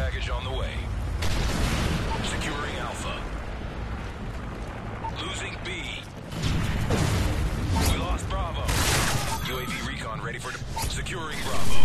package on the way. Securing Alpha. Losing B. We lost Bravo. UAV recon ready for... de- Securing Bravo.